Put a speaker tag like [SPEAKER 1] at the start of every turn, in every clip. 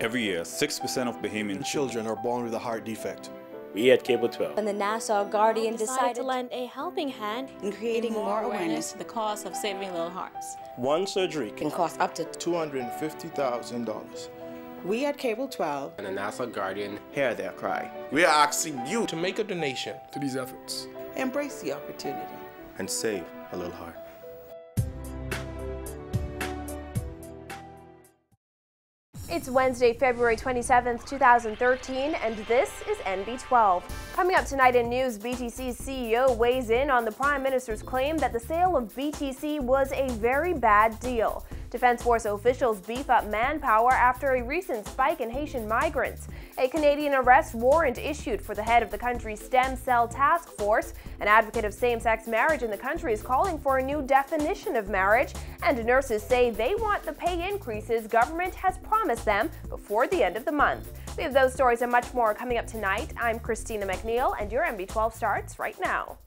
[SPEAKER 1] Every year, 6% of Bahamian
[SPEAKER 2] children are born with a heart defect.
[SPEAKER 3] We at Cable 12
[SPEAKER 4] and the Nassau Guardian
[SPEAKER 5] decided,
[SPEAKER 4] decided
[SPEAKER 5] to lend a helping hand
[SPEAKER 6] in creating more awareness to the cause of saving little hearts.
[SPEAKER 3] One surgery
[SPEAKER 7] can cost up to
[SPEAKER 2] $250,000.
[SPEAKER 7] We at Cable 12
[SPEAKER 8] and the Nassau Guardian
[SPEAKER 9] hear their cry.
[SPEAKER 10] We are asking you
[SPEAKER 11] to make a donation to these efforts.
[SPEAKER 7] Embrace the opportunity
[SPEAKER 9] and save a little heart.
[SPEAKER 12] It's Wednesday, February 27th, 2013, and this is NB12. Coming up tonight in news, BTC's CEO weighs in on the Prime Minister's claim that the sale of BTC was a very bad deal. Defense Force officials beef up manpower after a recent spike in Haitian migrants. A Canadian arrest warrant issued for the head of the country's stem cell task force. An advocate of same sex marriage in the country is calling for a new definition of marriage. And nurses say they want the pay increases government has promised them before the end of the month. We have those stories and much more coming up tonight. I'm Christina McNeil, and your NB12 starts right now.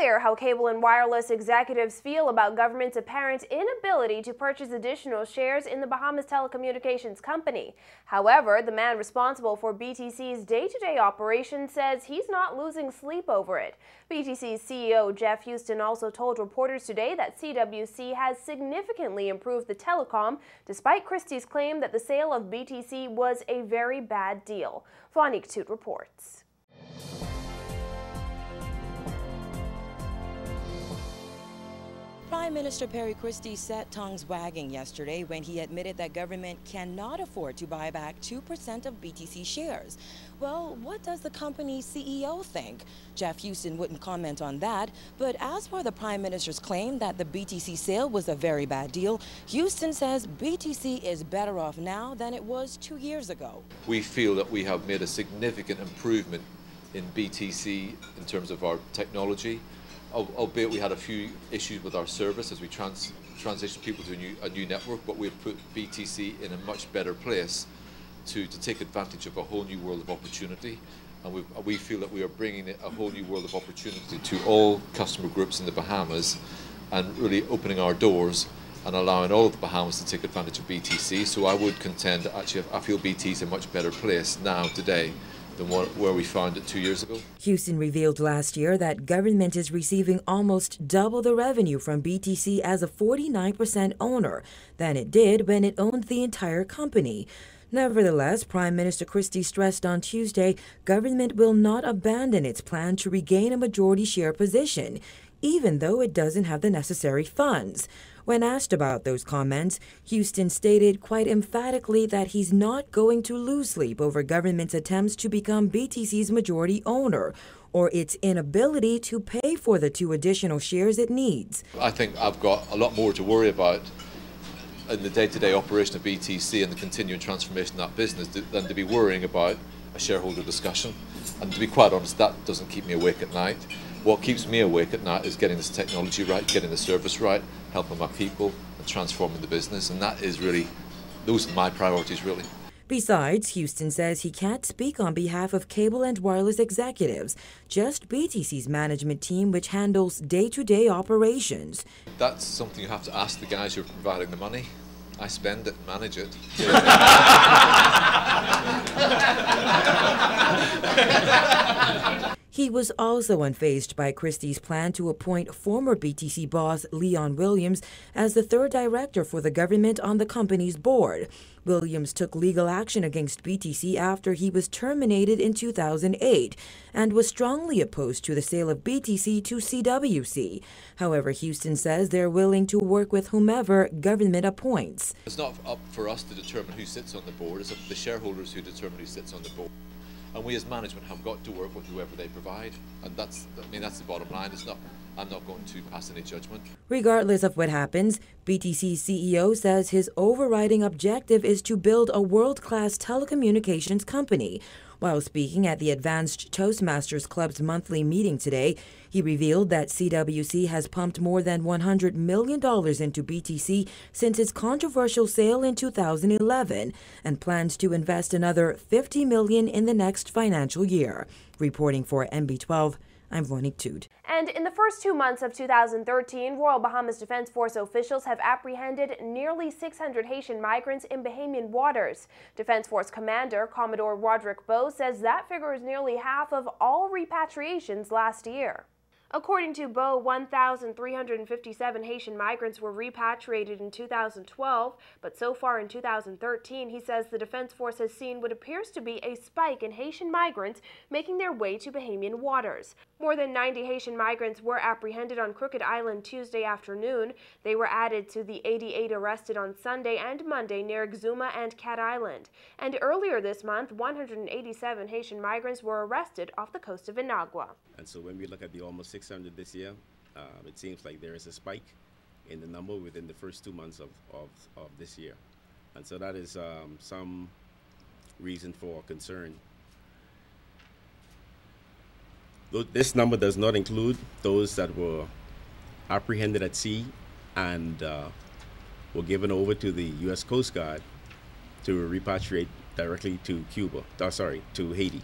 [SPEAKER 12] How cable and wireless executives feel about government's apparent inability to purchase additional shares in the Bahamas Telecommunications Company. However, the man responsible for BTC's day-to-day -day operation says he's not losing sleep over it. BTC's CEO Jeff Houston also told reporters today that CWC has significantly improved the telecom, despite Christie's claim that the sale of BTC was a very bad deal. Fanique Toot reports.
[SPEAKER 13] Prime Minister Perry Christie set tongues wagging yesterday when he admitted that government cannot afford to buy back 2% of BTC shares. Well, what does the company's CEO think? Jeff Houston wouldn't comment on that, but as for the Prime Minister's claim that the BTC sale was a very bad deal, Houston says BTC is better off now than it was two years ago.
[SPEAKER 14] We feel that we have made a significant improvement in BTC in terms of our technology albeit we had a few issues with our service as we trans transitioned people to a new, a new network, but we've put BTC in a much better place to, to take advantage of a whole new world of opportunity. And we we feel that we are bringing a whole new world of opportunity to all customer groups in the Bahamas and really opening our doors and allowing all of the Bahamas to take advantage of BTC. So I would contend actually I feel BT is a much better place now today than what, where we found it two years ago.
[SPEAKER 13] Houston revealed last year that government is receiving almost double the revenue from BTC as a 49% owner than it did when it owned the entire company. Nevertheless, Prime Minister Christie stressed on Tuesday government will not abandon its plan to regain a majority share position, even though it doesn't have the necessary funds. When asked about those comments, Houston stated quite emphatically that he's not going to lose sleep over government's attempts to become BTC's majority owner or its inability to pay for the two additional shares it needs.
[SPEAKER 14] I think I've got a lot more to worry about in the day-to-day operation of BTC and the continuing transformation of that business than to be worrying about a shareholder discussion. And to be quite honest, that doesn't keep me awake at night. What keeps me awake at night is getting this technology right, getting the service right, helping my people, and transforming the business. And that is really, those are my priorities, really.
[SPEAKER 13] Besides, Houston says he can't speak on behalf of cable and wireless executives, just BTC's management team, which handles day to day operations.
[SPEAKER 14] That's something you have to ask the guys who are providing the money. I spend it manage it.
[SPEAKER 13] He was also unfazed by Christie's plan to appoint former BTC boss Leon Williams as the third director for the government on the company's board. Williams took legal action against BTC after he was terminated in 2008 and was strongly opposed to the sale of BTC to CWC. However, Houston says they're willing to work with whomever government appoints.
[SPEAKER 14] It's not up for us to determine who sits on the board, it's up to the shareholders who determine who sits on the board and we as management have got to work with whoever they provide, and that's I mean that's the bottom line. It's not I'm not going to pass any judgment.
[SPEAKER 13] Regardless of what happens, BTC CEO says his overriding objective is to build a world class telecommunications company. While speaking at the Advanced Toastmasters Club's monthly meeting today, he revealed that CWC has pumped more than $100 million into BTC since its controversial sale in 2011 and plans to invest another 50 million in the next financial year. Reporting for NB12, I'm Monique Tude.
[SPEAKER 12] And in the first two months of 2013, Royal Bahamas Defense Force officials have apprehended nearly 600 Haitian migrants in Bahamian waters. Defense Force Commander Commodore Roderick Bowe says that figure is nearly half of all repatriations last year. According to Bowe, 1,357 Haitian migrants were repatriated in 2012, but so far in 2013, he says the Defense Force has seen what appears to be a spike in Haitian migrants making their way to Bahamian waters. More than 90 Haitian migrants were apprehended on Crooked Island Tuesday afternoon. They were added to the 88 arrested on Sunday and Monday near Exuma and Cat Island. And earlier this month, 187 Haitian migrants were arrested off the coast of Inagua.
[SPEAKER 4] And so when we look at the almost 600 this year, um, it seems like there is a spike in the number within the first two months of, of, of this year. And so that is um, some reason for concern. Though this number does not include those that were apprehended at sea and uh, were given over to the U.S. Coast Guard to repatriate directly to Cuba, uh, sorry, to Haiti.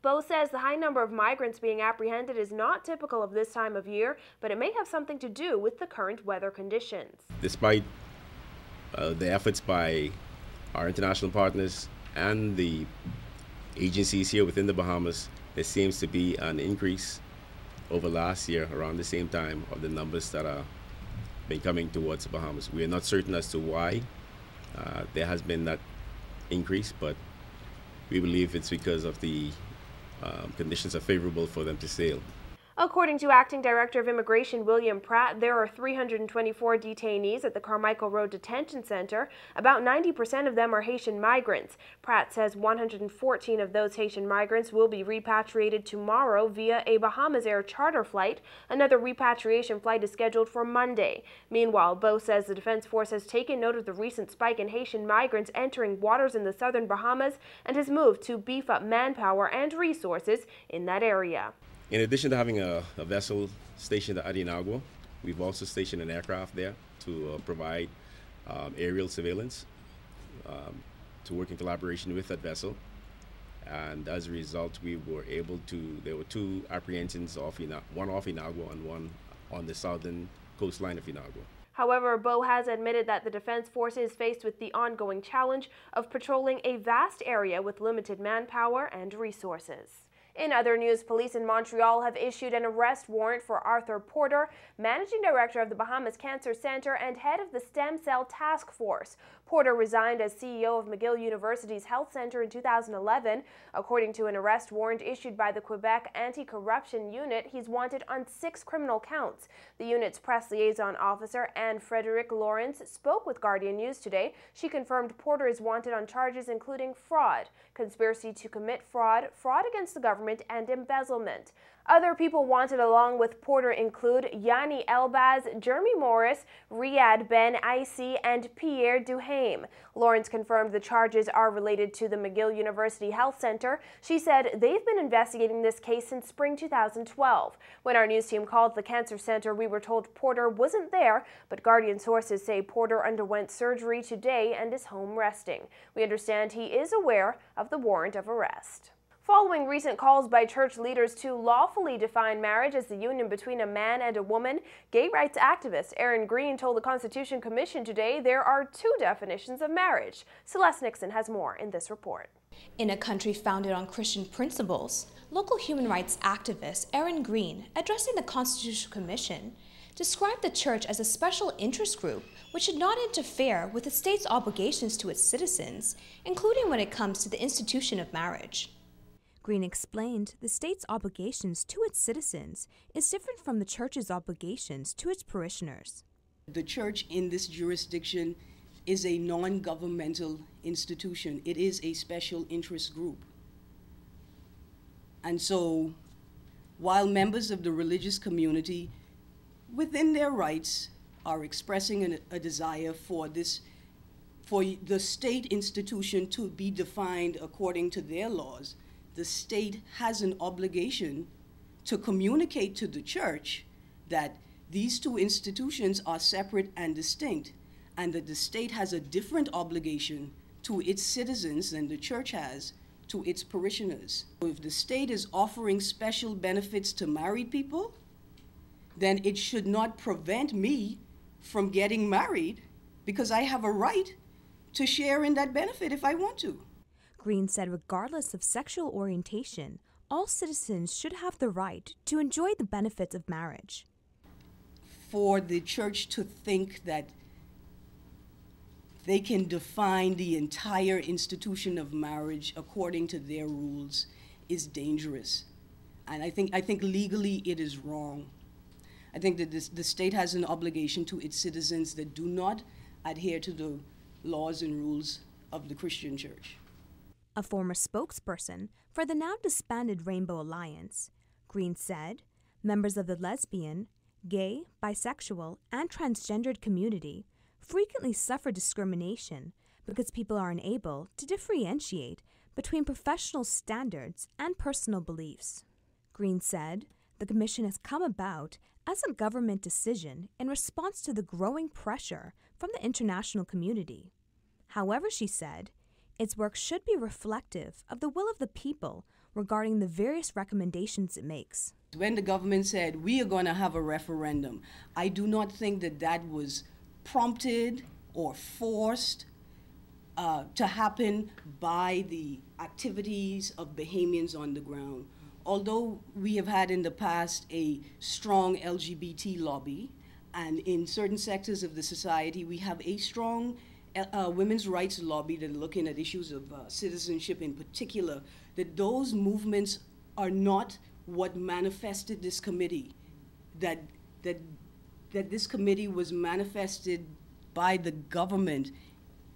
[SPEAKER 12] Bowe says the high number of migrants being apprehended is not typical of this time of year, but it may have something to do with the current weather conditions.
[SPEAKER 4] Despite uh, the efforts by our international partners and the agencies here within the Bahamas, there seems to be an increase over last year around the same time of the numbers that are been coming towards the Bahamas. We are not certain as to why uh, there has been that increase, but we believe it's because of the um, conditions are favorable for them to sail.
[SPEAKER 12] According to Acting Director of Immigration William Pratt, there are 324 detainees at the Carmichael Road Detention Center. About 90% of them are Haitian migrants. Pratt says 114 of those Haitian migrants will be repatriated tomorrow via a Bahamasair charter flight. Another repatriation flight is scheduled for Monday. Meanwhile, Bowe says the Defense Force has taken note of the recent spike in Haitian migrants entering waters in the southern Bahamas and has moved to beef up manpower and resources in that area.
[SPEAKER 4] In addition to having a, a vessel stationed at Inagua, we've also stationed an aircraft there to uh, provide um, aerial surveillance um, to work in collaboration with that vessel. And as a result, we were able to, there were two apprehensions off Ina, one off Inagua and one on the southern coastline of Inagua.
[SPEAKER 12] However, Bowe has admitted that the Defense Force is faced with the ongoing challenge of patrolling a vast area with limited manpower and resources. In other news, police in Montreal have issued an arrest warrant for Arthur Porter, managing director of the Bahamas Cancer Center and head of the Stem Cell Task Force. Porter resigned as CEO of McGill University's Health Center in 2011. According to an arrest warrant issued by the Quebec Anti-Corruption Unit, he's wanted on six criminal counts. The unit's press liaison officer, Anne Frederick Lawrence, spoke with Guardian News today. She confirmed Porter is wanted on charges including fraud, conspiracy to commit fraud, fraud against the government, and embezzlement. Other people wanted along with Porter include Yanai Elbaz, Jeremy Morris, Riadh Ben Aïssa, and Pierre Duhaime. Lawrence confirmed the charges are related to the McGill University Health Center. She said they've been investigating this case since spring 2012. When our news team called the cancer center, we were told Porter wasn't there, but Guardian sources say Porter underwent surgery today and is home resting. We understand he is aware of the warrant of arrest. Following recent calls by church leaders to lawfully define marriage as the union between a man and a woman, gay rights activist Erin Greene told the Constitution Commission today there are two definitions of marriage. Celeste Nixon has more in this report.
[SPEAKER 5] In a country founded on Christian principles, local human rights activist Erin Greene, addressing the Constitutional Commission, described the church as a special interest group which should not interfere with the state's obligations to its citizens, including when it comes to the institution of marriage. Greene explained the state's obligations to its citizens is different from the church's obligations to its parishioners.
[SPEAKER 8] The church in this jurisdiction is a non governmental institution, it is a special interest group. And so, while members of the religious community within their rights, are expressing an, a desire for this, for the state institution to be defined according to their laws, the state has an obligation to communicate to the church that these two institutions are separate and distinct, and that the state has a different obligation to its citizens than the church has to its parishioners. If the state is offering special benefits to married people, then it should not prevent me from getting married because I have a right to share in that benefit if I want to.
[SPEAKER 5] Greene said regardless of sexual orientation, all citizens should have the right to enjoy the benefits of marriage.
[SPEAKER 8] For the church to think that they can define the entire institution of marriage according to their rules is dangerous. And I think, I think legally it is wrong. I think that this, the state has an obligation to its citizens that do not adhere to the laws and rules of the Christian church.
[SPEAKER 5] A former spokesperson for the now disbanded Rainbow Alliance, Greene said members of the lesbian, gay, bisexual, and transgendered community frequently suffer discrimination because people are unable to differentiate between professional standards and personal beliefs. Greene said the Commission has come about as a government decision in response to the growing pressure from the international community. However, she said, its work should be reflective of the will of the people regarding the various recommendations it makes.
[SPEAKER 8] When the government said, we are going to have a referendum, I do not think that that was prompted or forced uh, to happen by the activities of Bahamians on the ground. Although we have had in the past a strong LGBT lobby, and in certain sectors of the society, we have a strong uh, women's rights lobby that are looking at issues of uh, citizenship in particular, that those movements are not what manifested this committee. That, that that this committee was manifested by the government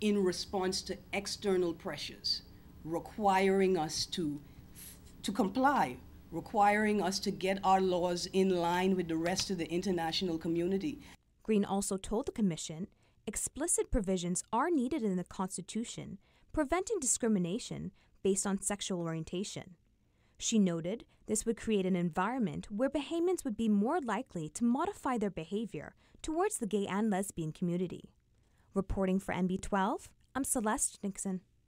[SPEAKER 8] in response to external pressures, requiring us to, to comply, requiring us to get our laws in line with the rest of the international community.
[SPEAKER 5] Greene also told the Commission explicit provisions are needed in the Constitution preventing discrimination based on sexual orientation. She noted this would create an environment where Bahamians would be more likely to modify their behavior towards the gay and lesbian community. Reporting for NB12, I'm Celeste Nixon.